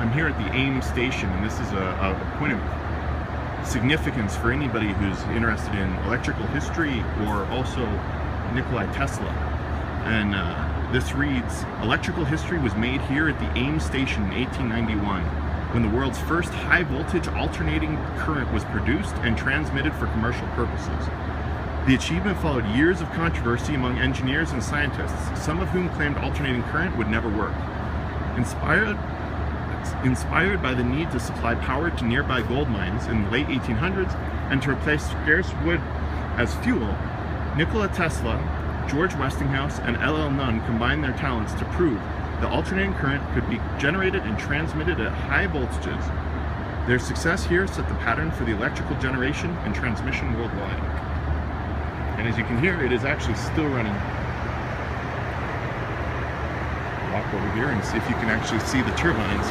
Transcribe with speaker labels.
Speaker 1: I'm here at the Ames station, and this is a, a point of significance for anybody who's interested in electrical history or also Nikolai Tesla. And uh, this reads, electrical history was made here at the Ames station in 1891 when the world's first high voltage alternating current was produced and transmitted for commercial purposes. The achievement followed years of controversy among engineers and scientists, some of whom claimed alternating current would never work. Inspired, inspired by the need to supply power to nearby gold mines in the late 1800s and to replace scarce wood as fuel, Nikola Tesla, George Westinghouse, and L.L. Nunn combined their talents to prove the alternating current could be generated and transmitted at high voltages. Their success here set the pattern for the electrical generation and transmission worldwide. And as you can hear, it is actually still running. Walk over here and see if you can actually see the turbines